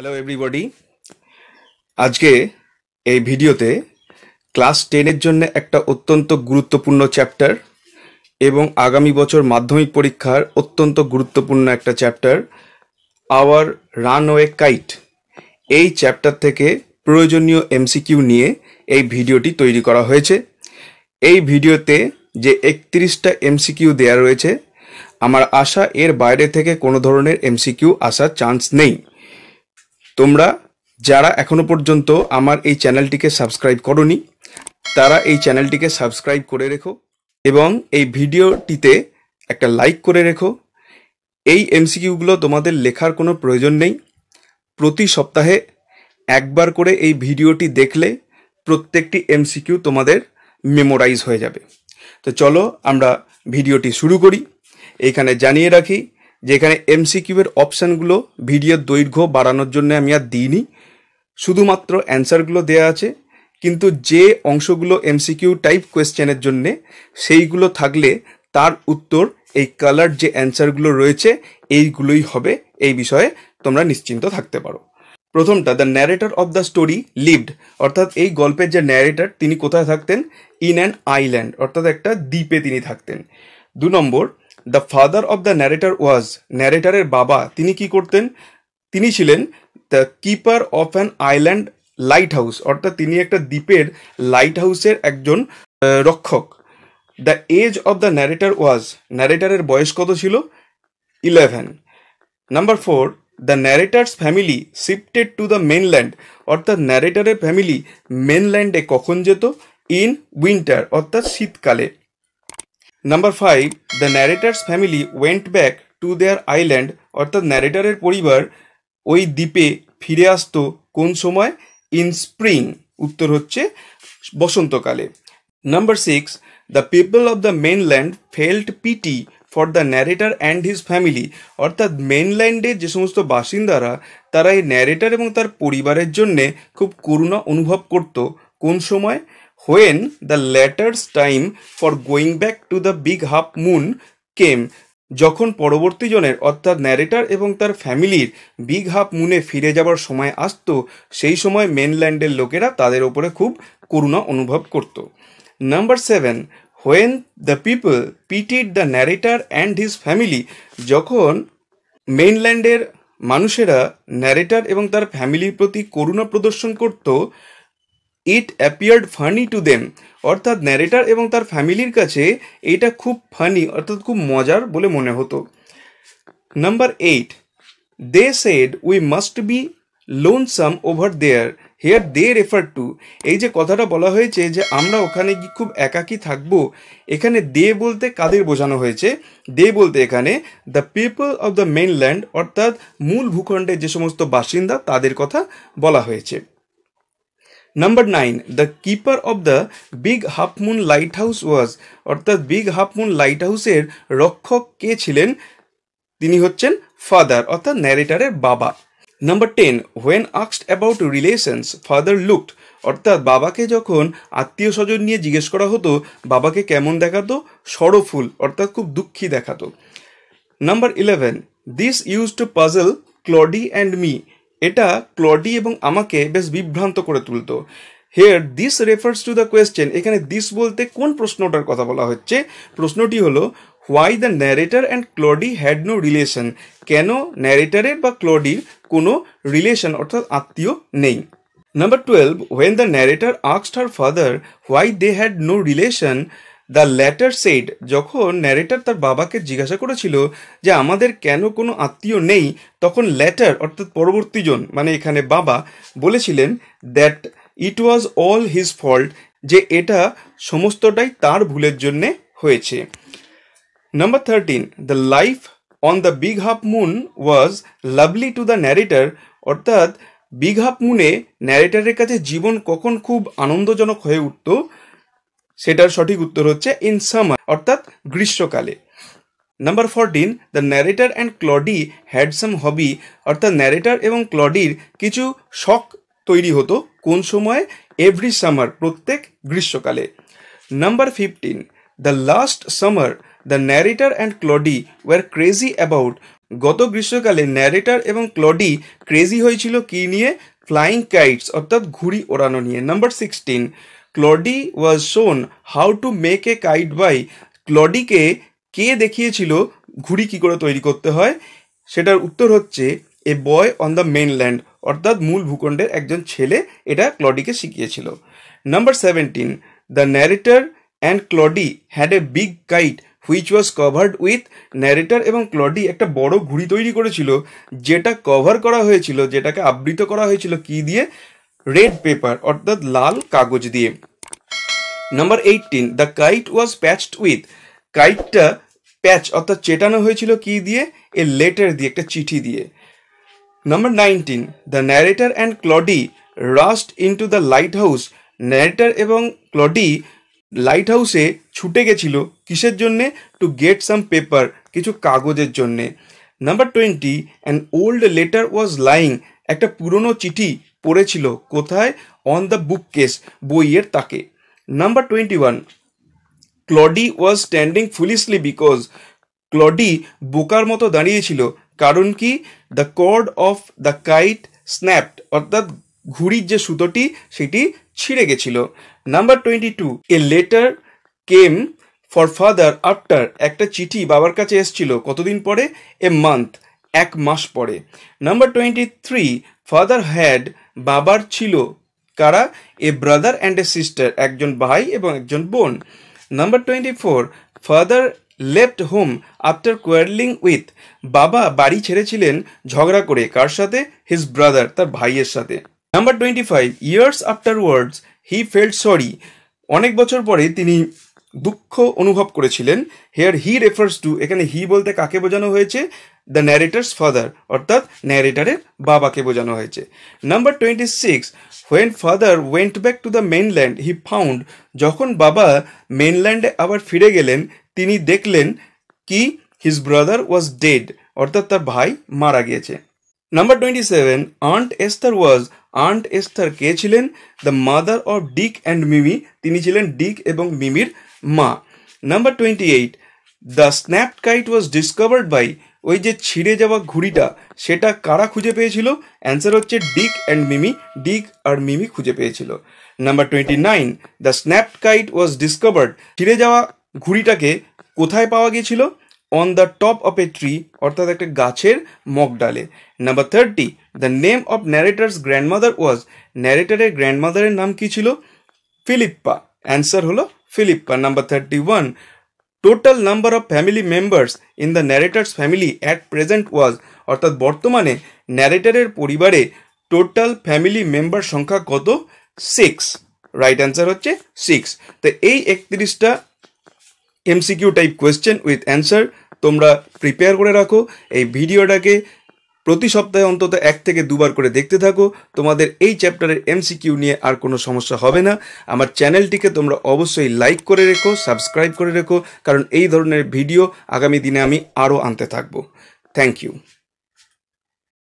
Hello everybody আজকে এই ভিডিওতে ক্লাস টেনের জন্য একটা অত্যন্ত গুরুত্বপূর্ণ চ্যাপ্টার এবং আগামী বছর মাধ্যমিক পরীক্ষার অত্যন্ত গুরুত্বপূর্ণ একটা চ্যাপ্টার আওয়ার রানওয়ে কাইট এই চ্যাপ্টার থেকে প্রয়োজনীয় এমসিকিউ নিয়ে এই ভিডিওটি তৈরি করা হয়েছে। এই ভিডিওতে যে একত্রিশটা এমসিকিউ দেয়া রয়েছে, আমার আশা এর বাইরে থেকে কোনো ধরনের এমসিকিউ আসার চান্স নেই। তোমরা যারা এখনও পর্যন্ত আমার এই চ্যানেলটিকে সাবস্ক্রাইব করনি, তারা এই চ্যানেলটিকে সাবস্ক্রাইব করে রেখো এবং এই ভিডিওটিতে একটা লাইক করে রেখো। এই এমসিকিউগুলো তোমাদের লেখার কোনো প্রয়োজন নেই। প্রতি সপ্তাহে একবার করে এই ভিডিওটি দেখলে প্রত্যেকটি এমসিকিউ তোমাদের মেমোরাইজ হয়ে যাবে। তো চলো আমরা ভিডিওটি শুরু করি। এইখানে জানিয়ে রাখি যে এখানে এমসিকিউ অপশানগুলো ভিডিওর দৈর্ঘ্য বাড়ানোর জন্য আমি আর দিইনি। শুধুমাত্র অ্যান্সারগুলো দেয়া আছে। কিন্তু যে অংশগুলো এমসিকিউ টাইপ কোয়েশ্চেনের জন্যে, সেইগুলো থাকলে তার উত্তর, এই কালার যে অ্যান্সারগুলো রয়েছে, এইগুলোই হবে। এই বিষয়ে তোমরা নিশ্চিন্ত থাকতে পারো। প্রথমটা the narrator of the story lived অর্থাৎ এই গল্পের যে ন্যারেটর তিনি কোথায় থাকতেন? ইন অ্যান আইল্যান্ড অর্থাৎ একটা দ্বীপে তিনি থাকতেন। দু নম্বর the father of the narrator was ন্যারেটারের বাবা, তিনি কি করতেন? তিনি ছিলেন the keeper of an island lighthouse অর্থাৎ তিনি একটা দ্বীপের লাইট হাউসের একজন রক্ষক। The age of the narrator was ন্যারেটারের বয়স কত ছিল? Eleven number four the narrator's family shifted to the mainland অর্থাৎ ন্যারেটারের ফ্যামিলি মেনল্যান্ডে কখন যেত? ইন উইন্টার অর্থাৎ শীতকালে। Number five the narrator's family went back to their island অর্থাৎ ন্যারেটারের পরিবার ওই দ্বীপে ফিরে আসতো কোন সময়? ইন স্প্রিং উত্তর হচ্ছে বসন্তকালে। Number six the people of the mainland felt pity for the narrator and his family অর্থাৎ মেনল্যান্ডের যে সমস্ত বাসিন্দারা, তারা এই ন্যারেটার এবং তার পরিবারের জন্যে খুব করুণা অনুভব করত। কোন সময়? When the latter's time for going back to the Big Half Moon came যখন পরবর্তী জনের, অর্থাৎ ন্যারেটার এবং তার ফ্যামিলির বিগ হাফ মুনে ফিরে যাবার সময় আসতো, সেই সময় মেনল্যান্ডের লোকেরা তাদের ওপরে খুব করুণা অনুভব করত। Number seven when the people pitied the narrator and his family যখন মেইনল্যান্ডের মানুষেরা ন্যারেটার এবং তার ফ্যামিলির প্রতি করুণা প্রদর্শন করত it appeared funny to them অর্থাৎ ন্যারেটার এবং তার ফ্যামিলির কাছে এটা খুব ফানি অর্থাৎ খুব মজার বলে মনে হতো। Number eight they said we must be lonesome over there here they refer to এই যে কথাটা বলা হয়েছে যে আমরা ওখানে গিয়ে খুব একাকী থাকব, এখানে দে বলতে কাদের বোঝানো হয়েছে? দে বলতে এখানে the people of the mainland অর্থাৎ মূল ভূখণ্ডের যে সমস্ত বাসিন্দা, তাদের কথা বলা হয়েছে। Number nine the keeper of the big half moon lighthouse was অর্থাৎ বিগ হাফ মুন লাইট হাউসের রক্ষক কে ছিলেন? তিনি হচ্ছেন ফাদার অর্থাৎ ন্যারেটারের বাবা। নাম্বার টেন হোয়েন আক্সড অ্যাবাউট রিলেশনস ফাদার লুকড অর্থাৎ বাবাকে যখন আত্মীয় স্বজন নিয়ে জিজ্ঞেস করা হতো, বাবাকে কেমন দেখাতো? সরফুল, অর্থাৎ খুব দুঃখী দেখাতো। Number eleven this used to puzzle Claudie and me এটা ক্লডি এবং আমাকে বেশ বিভ্রান্ত করে তুলতো। Here this refers to the question এখানে দিস বলতে কোন প্রশ্নটার কথা বলা হচ্ছে? প্রশ্নটি হলো why the narrator and Claudie had no relation কেন ন্যারেটারের বা ক্লডির কোনো রিলেশন অর্থাৎ আত্মীয় নেই? Number twelve when the narrator আক্সড her father why they had no relation the latter said যখন ন্যারেটার তার বাবাকে জিজ্ঞাসা করেছিল যে আমাদের কেন কোনো আত্মীয় নেই, তখন ল্যাটার অর্থাৎ পরবর্তীজন মানে এখানে বাবা, বলেছিলেন that it was all his fault যে এটা সমস্তটাই তার ভুলের জন্যে হয়েছে। Number thirteen the life on the big half moon was lovely to the narrator অর্থাৎ বিগ হাফ মুনে ন্যারেটারের কাছে জীবন কখন খুব আনন্দজনক হয়ে উঠত সেটার সঠিক উত্তর হচ্ছে ইন সামার অর্থাৎ গ্রীষ্মকালে। Number fourteen the narrator and Claudie had some hobby অর্থাৎ ন্যারেটার এবং ক্লডির কিছু শখ তৈরি হতো কোন সময়ে? এভরি সামার প্রত্যেক গ্রীষ্মকালে। Number fifteen the last summer the narrator and Claudie were crazy about গত গ্রীষ্মকালে ন্যারেটার এবং ক্লডি ক্রেজি হয়েছিল কি নিয়ে? ফ্লাইং কাইটস অর্থাৎ ঘুড়ি ওড়ানো নিয়ে। Number sixteen Claudie was shown how to make a kite by ক্লডিকে কে দেখিয়েছিল, ঘুড়ি কি করে তৈরি করতে হয়, সেটার উত্তর হচ্ছে a boy on the mainland অর্থাৎ মূল ভূখণ্ডের একজন ছেলে এটা ক্লডিকে শিখিয়েছিল। Number seventeen the narrator and Claudie had a big kite which was covered with narrator এবং ক্লডি একটা বড় ঘুড়ি তৈরি করেছিল, যেটা কভার করা হয়েছিল, যেটাকে আবৃত করা হয়েছিল কি দিয়ে? রেড পেপার অর্থাৎ লাল কাগজ দিয়ে। Number eighteen the kite was patched with কাইটটা patch অর্থাৎ চেটানো হয়েছিল কি দিয়ে? এ লেটার দিয়ে, একটা চিঠি দিয়ে। Number nineteen the narrator and Claudie rushed into the lighthouse narrator এবং ক্লডি লাইট হাউসে ছুটে গেছিল কিসের জন্যে? টু গেট সাম পেপার কিছু কাগজের জন্যে। Number twenty an old letter was lying একটা পুরনো চিঠি পড়েছিল কোথায়? অন দ্য বুক কেস বইয়ের তাকে। Number twenty one Claudie was standing foolishly because Claudie বোকার মতো দাঁড়িয়েছিল। কারণ কি? The cord of the kite snapped অর্থাৎ ঘুড়ির যে সুতোটি, সেটি ছিঁড়ে গেছিল। Number twenty two a letter came for father after একটা চিঠি বাবার কাছে এসছিল কতদিন পরে? এ মান্থ এক মাস পরে। Number twenty three father had বাবার ছিল কারা? A brother and a sister একজন ভাই এবং একজন বোন। Number twenty four father left home after quarreling with বাবা বাড়ি ছেড়েছিলেন ঝগড়া করে। কার সাথে? হিজ ব্রাদার তার ভাইয়ের সাথে। Number twenty five years afterwards he felt sorry অনেক বছর পরে তিনি দুঃখ অনুভব করেছিলেন। হেয়ার হি রেফার্স টু এখানে হি বলতে কাকে বোঝানো হয়েছে? দ্য ন্যারেটার্স ফাদার অর্থাৎ ন্যারেটারের বাবাকে বোঝানো হয়েছে। Number twenty six when father went back to the mainland he found যখন বাবা মেনল্যান্ডে আবার ফিরে গেলেন, তিনি দেখলেন কি? হিজ ব্রাদার ওয়াজ ডেড অর্থাৎ তার ভাই মারা গিয়েছে। Number twenty seven aunt Esther was aunt Esther কে ছিলেন? The mother of Dick and Mimi তিনি ছিলেন ডিক এবং মিমির মা। Number twenty eight the snap kite was discovered by ওই যে ছিঁড়ে যাওয়া ঘুড়িটা, সেটা কারা খুঁজে পেয়েছিল? অ্যান্সার হচ্ছে ডিক and Mimi Dick R Mimi খুঁজে পেয়েছিল। Number twenty nine the snap kite was discovered ছিঁড়ে যাওয়া ঘুড়িটাকে কোথায় পাওয়া গিয়েছিল? On the top of a tree অর্থাৎ একটা গাছের মগ ডালে। Number thirty the name of narrator's grandmother was ন্যারেটারের গ্র্যান্ডমাদারের নাম কি ছিল? ফিলিপ্পা অ্যান্সার হলো number thirty one total number of family members in the narrator's family at present was অর্থাৎ বর্তমানে ন্যারেটারের পরিবারে টোটাল ফ্যামিলি মেম্বার সংখ্যা কত? সিক্স রাইট অ্যান্সার হচ্ছে সিক্স তো এই একত্রিশটা MCQ type question with answer তোমরা প্রিপেয়ার করে রাখো। এই ভিডিওটাকে প্রতি সপ্তাহে অন্তত এক থেকে দুবার করে দেখতে থাকো। তোমাদের এই চ্যাপ্টারের এমসিকিউ নিয়ে আর কোনো সমস্যা হবে না। আমার চ্যানেলটিকে তোমরা অবশ্যই লাইক করে রেখো, সাবস্ক্রাইব করে রেখো, কারণ এই ধরনের ভিডিও আগামী দিনে আমি আরও আনতে থাকব। Thank you